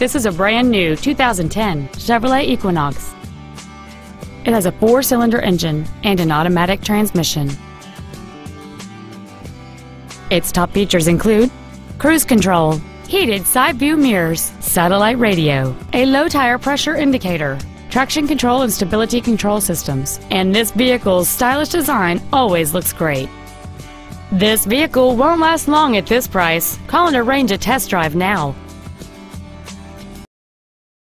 This is a brand new 2010 Chevrolet Equinox. It has a four-cylinder engine and an automatic transmission. Its top features include cruise control, heated side view mirrors, satellite radio, a low tire pressure indicator, traction control and stability control systems, and this vehicle's stylish design always looks great. This vehicle won't last long at this price. Call and arrange a test drive now.